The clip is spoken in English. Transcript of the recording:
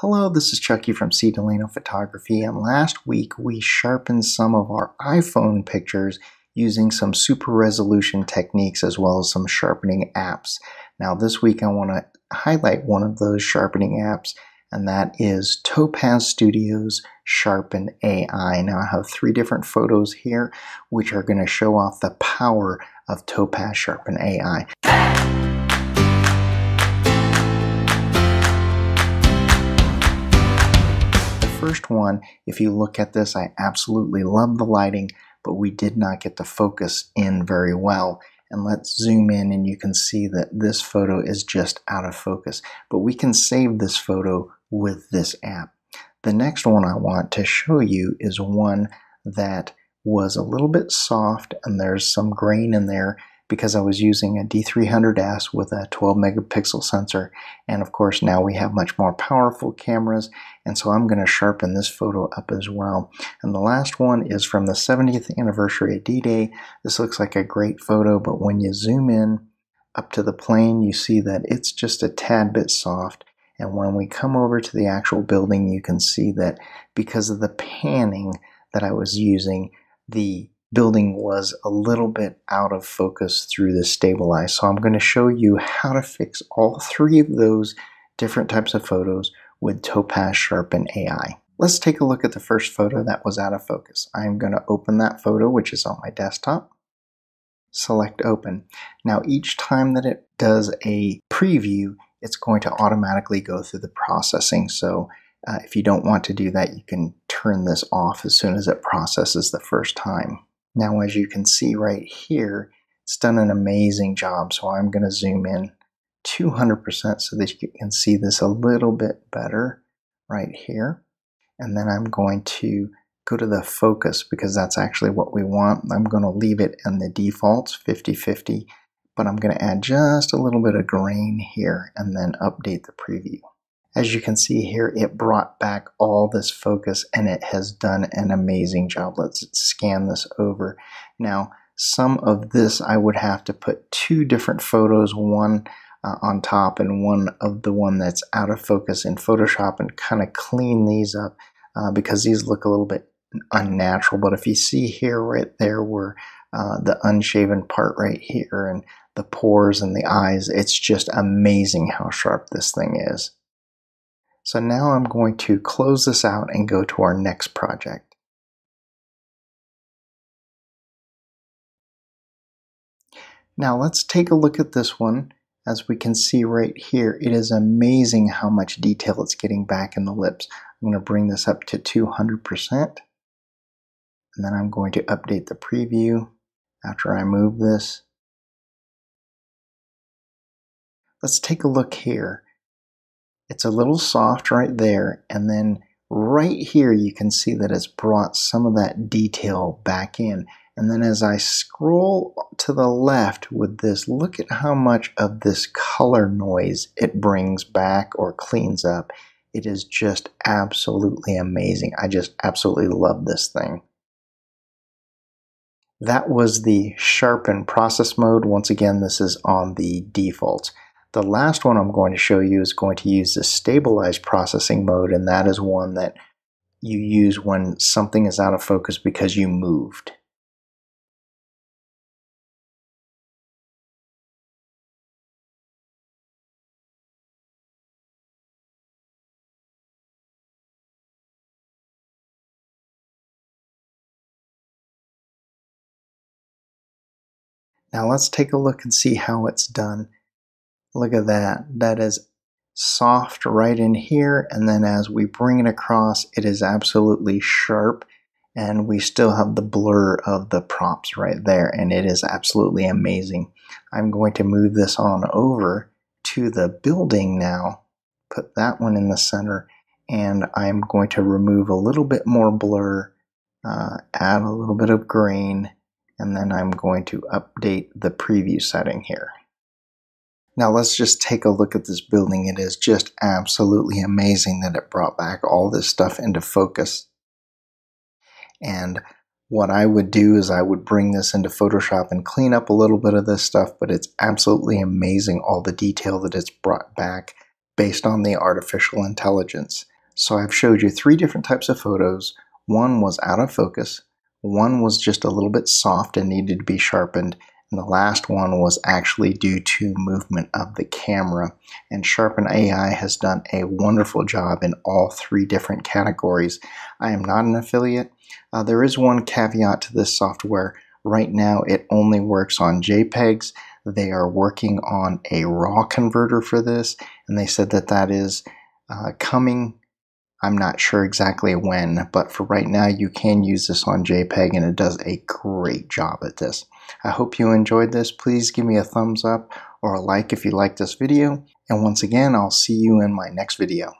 Hello, this is Chucky from C. Delano Photography, and last week we sharpened some of our iPhone pictures using some super resolution techniques as well as some sharpening apps. Now, this week I want to highlight one of those sharpening apps, and that is Topaz Studios Sharpen AI. Now, I have three different photos here which are going to show off the power of Topaz Sharpen AI. First one, if you look at this, I absolutely love the lighting, but we did not get the focus in very well. And let's zoom in and you can see that this photo is just out of focus. But we can save this photo with this app. The next one I want to show you is one that was a little bit soft and there's some grain in there because I was using a D300S with a 12 megapixel sensor. And of course, now we have much more powerful cameras. And so I'm going to sharpen this photo up as well. And the last one is from the 70th anniversary of D-Day. This looks like a great photo, but when you zoom in up to the plane, you see that it's just a tad bit soft. And when we come over to the actual building, you can see that because of the panning that I was using, the building was a little bit out of focus through the stabilize. So I'm going to show you how to fix all three of those different types of photos with Topaz Sharpen AI. Let's take a look at the first photo that was out of focus. I'm going to open that photo, which is on my desktop. Select open. Now each time that it does a preview, it's going to automatically go through the processing. So uh, if you don't want to do that, you can turn this off as soon as it processes the first time. Now, as you can see right here, it's done an amazing job. So I'm going to zoom in 200% so that you can see this a little bit better right here. And then I'm going to go to the focus because that's actually what we want. I'm going to leave it in the defaults 50-50, but I'm going to add just a little bit of grain here and then update the preview. As you can see here, it brought back all this focus and it has done an amazing job. Let's scan this over. Now, some of this I would have to put two different photos, one uh, on top and one of the one that's out of focus in Photoshop and kind of clean these up uh, because these look a little bit unnatural. But if you see here right there where uh, the unshaven part right here and the pores and the eyes, it's just amazing how sharp this thing is. So now I'm going to close this out and go to our next project. Now let's take a look at this one. As we can see right here, it is amazing how much detail it's getting back in the lips. I'm going to bring this up to 200%. And then I'm going to update the preview after I move this. Let's take a look here. It's a little soft right there, and then right here you can see that it's brought some of that detail back in. And then as I scroll to the left with this, look at how much of this color noise it brings back or cleans up. It is just absolutely amazing. I just absolutely love this thing. That was the sharpen process mode. Once again, this is on the default. The last one I'm going to show you is going to use the stabilized processing mode, and that is one that you use when something is out of focus because you moved. Now let's take a look and see how it's done. Look at that. That is soft right in here. And then as we bring it across, it is absolutely sharp. And we still have the blur of the props right there. And it is absolutely amazing. I'm going to move this on over to the building now. Put that one in the center. And I'm going to remove a little bit more blur, uh, add a little bit of grain, and then I'm going to update the preview setting here. Now let's just take a look at this building. It is just absolutely amazing that it brought back all this stuff into focus. And what I would do is I would bring this into Photoshop and clean up a little bit of this stuff, but it's absolutely amazing all the detail that it's brought back based on the artificial intelligence. So I've showed you three different types of photos. One was out of focus, one was just a little bit soft and needed to be sharpened, and the last one was actually due to movement of the camera. And Sharpen AI has done a wonderful job in all three different categories. I am not an affiliate. Uh, there is one caveat to this software. Right now, it only works on JPEGs. They are working on a RAW converter for this, and they said that that is uh, coming I'm not sure exactly when, but for right now, you can use this on JPEG and it does a great job at this. I hope you enjoyed this. Please give me a thumbs up or a like if you like this video. And once again, I'll see you in my next video.